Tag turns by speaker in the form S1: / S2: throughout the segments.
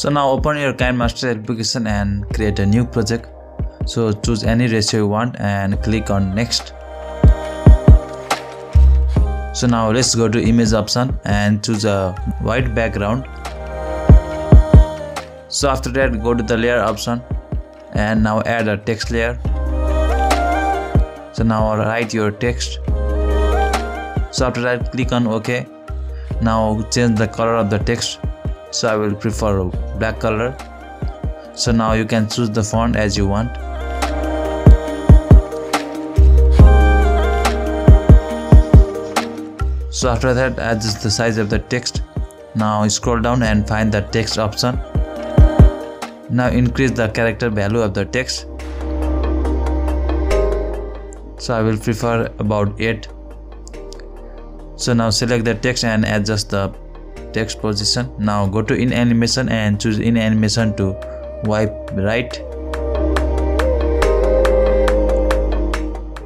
S1: so now open your KineMaster application and create a new project. So choose any ratio you want and click on next. So now let's go to image option and choose a white background. So after that go to the layer option and now add a text layer. So now write your text. So after that click on ok. Now change the color of the text so i will prefer black color. So now you can choose the font as you want. So after that adjust the size of the text. Now scroll down and find the text option. Now increase the character value of the text. So I will prefer about 8 so now select the text and adjust the text position. Now go to in animation and choose in animation to wipe right?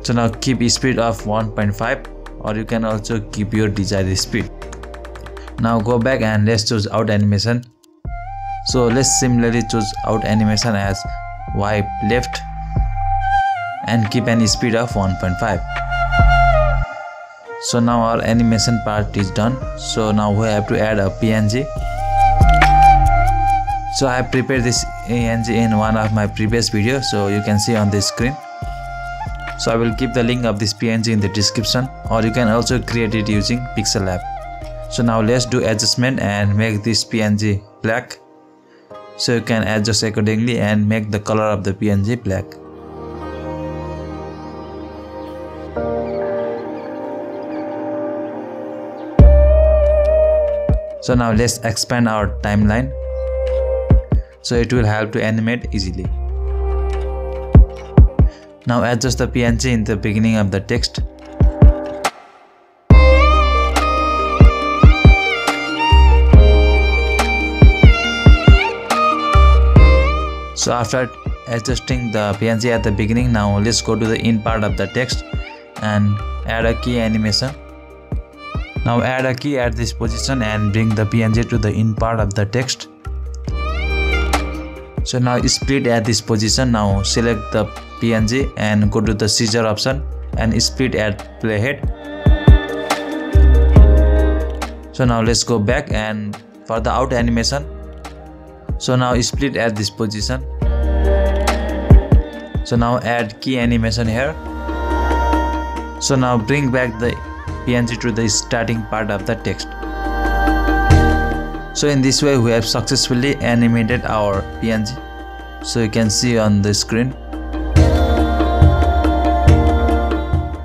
S1: So now keep speed of 1.5 or you can also keep your desired speed. Now go back and let's choose out animation. So let's similarly choose out animation as wipe left and keep an speed of 1.5 so now our animation part is done. So now we have to add a png so i have prepared this png in one of my previous videos so you can see on the screen. So i will keep the link of this png in the description or you can also create it using PixelLab. So now let's do adjustment and make this png black. So you can adjust accordingly and make the color of the png black so now let's expand our timeline. So it will help to animate easily. Now adjust the png in the beginning of the text. So after adjusting the png at the beginning now let's go to the in part of the text and add a key animation now add a key at this position and bring the png to the in part of the text. So now split at this position. Now select the png and go to the scissor option and split at playhead so now let's go back and for the out animation. So now split at this position. So now add key animation here. So now bring back the png to the starting part of the text. So in this way we have successfully animated our png so you can see on the screen.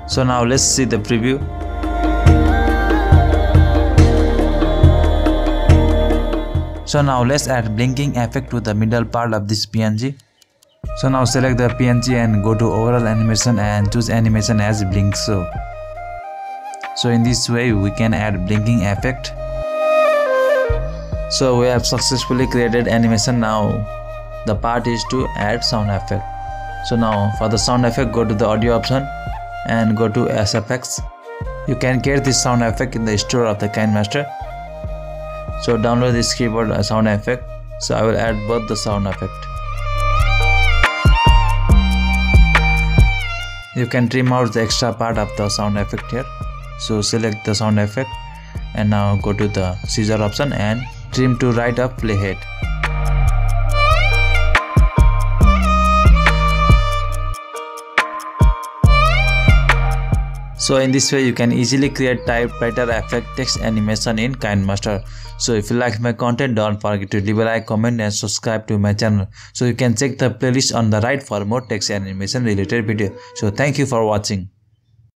S1: So now let's see the preview. So now let's add blinking effect to the middle part of this png so now select the PNG and go to overall animation and choose animation as blink. So. So in this way we can add blinking effect. So we have successfully created animation now. The part is to add sound effect. So now for the sound effect go to the audio option and go to SFX. You can get this sound effect in the store of the KineMaster. So download this keyboard uh, sound effect. So I will add both the sound effect. you can trim out the extra part of the sound effect here so select the sound effect and now go to the scissor option and trim to right of playhead So in this way you can easily create typewriter effect text animation in KineMaster. So if you like my content don't forget to leave a like, comment and subscribe to my channel. So you can check the playlist on the right for more text animation related video. So thank you for watching.